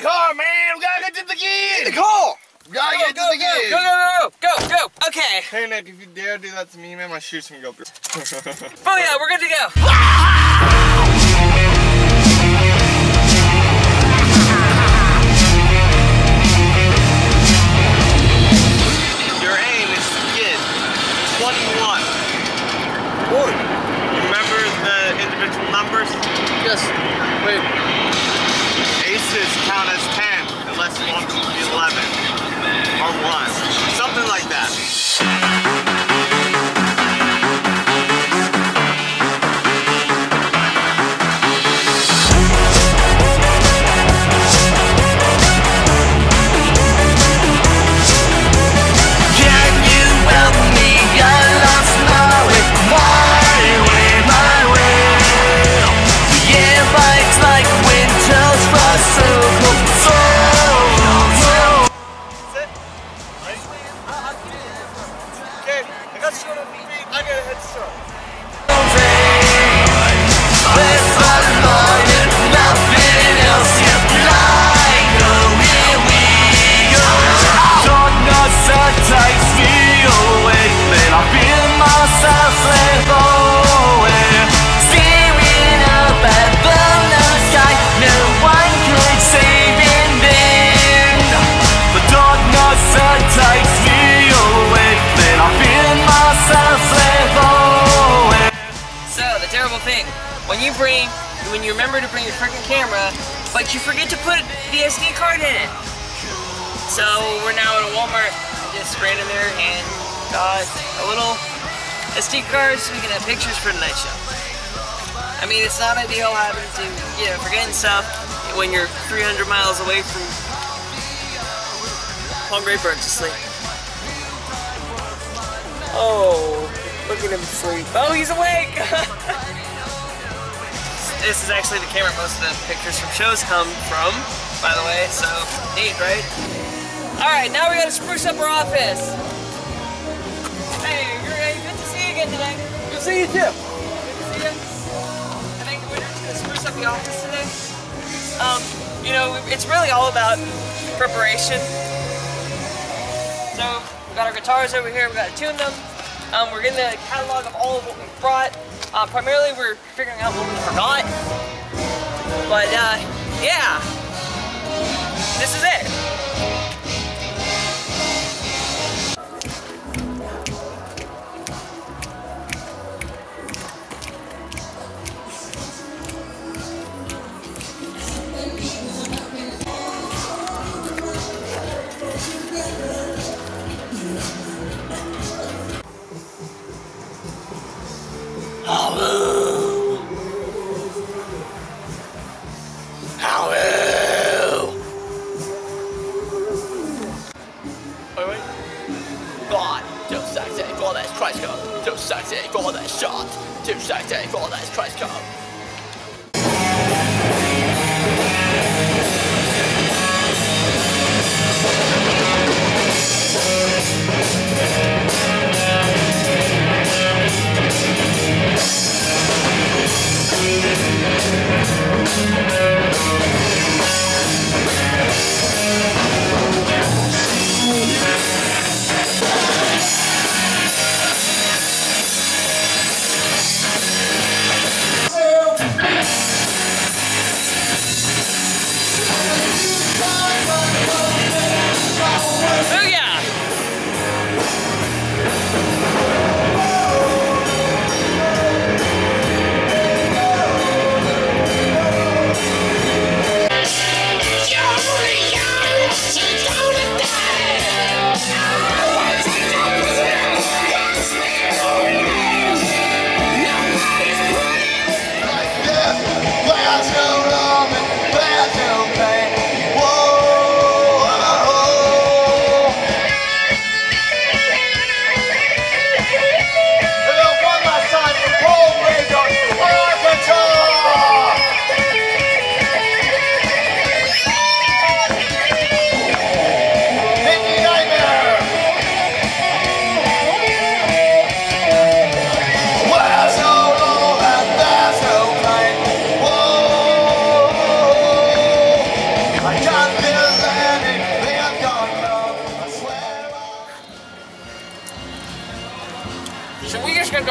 the car, man. We gotta get to the kid. The call! We gotta Go, get go, to the go, kid. go, go, go, go, go. Okay. Hey, Nick, if you dare do that to me, man, my shoes can go through. Oh yeah, we're good to go. Count as 10 unless you want to be 11 or 1. Something like that. Bring, when you remember to bring your freaking camera, but you forget to put the SD card in it. So we're now at a Walmart. Just ran in there and got a little SD card so we can have pictures for the night show. I mean, it's not ideal having to, you know, forgetting stuff when you're 300 miles away from Palm Great Birds asleep. Oh, look at him sleep. Oh, he's awake! this is actually the camera most of the pictures from shows come from, by the way, so neat, right? Alright, now we gotta spruce up our office. Hey, you're good to see you again today. Good to see you too. Good to see you. I think we're just gonna spruce up the office today. Um, you know, it's really all about preparation. So, we got our guitars over here, we gotta tune them. Um, we're getting a catalog of all of what we brought. Uh, primarily, we're figuring out what we forgot. But, uh, yeah. Sexy for this shot. Too sexy for this Christ code.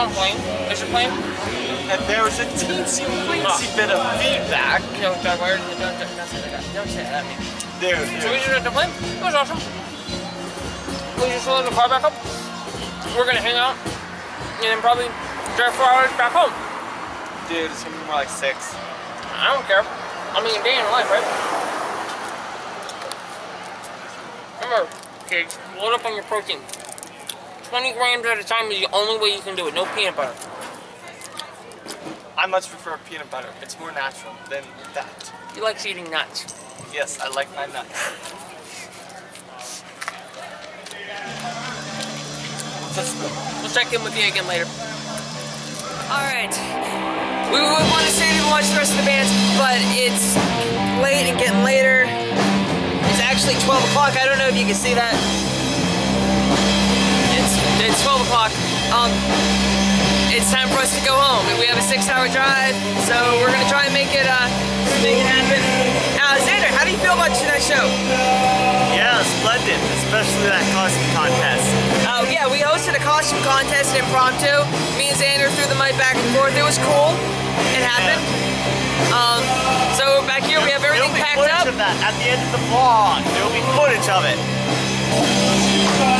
Blame. Is it playing? And there was a teensy weensy ah. bit of feedback. No, don't, don't, don't, don't, don't say that. Don't say that. Dude, So we had to play. It was awesome. We just loaded the car back up. We're gonna hang out and then probably drive four hours back home. Dude, it's gonna be more like six. I don't care. I mean, day in life, right? Remember, kids, load up on your protein. 20 grams at a time is the only way you can do it. No peanut butter. I much prefer peanut butter. It's more natural than that. He likes eating nuts. Yes, I like my nuts. We'll check in with you again later. Alright. We would want to stay and watch the rest of the bands, but it's late and getting later. It's actually 12 o'clock. I don't know if you can see that. It's it's 12 o'clock. Um, it's time for us to go home. We have a six-hour drive, so we're gonna try and make it uh make it happen. Now, Xander, how do you feel about tonight's show? Yeah, splendid. Especially that costume contest. Oh yeah, we hosted a costume contest impromptu. Me and Xander threw the mic back and forth. It was cool. It happened. Um, so back here we have everything packed up. of that at the end of the vlog. There'll be footage of it.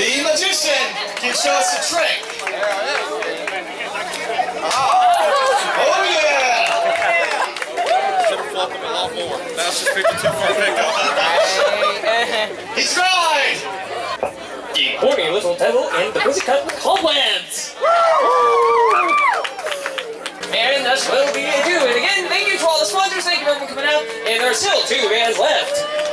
The magician can show us a trick. Ah. Oh yeah! Should have flopped him a lot more. That's just 52 for a pickup. He tried! The horny little devil and the pussycat with cobwebs. And thus will be adieu. And again, thank you to all the sponsors. Thank you for everyone coming out. And there are still two bands left.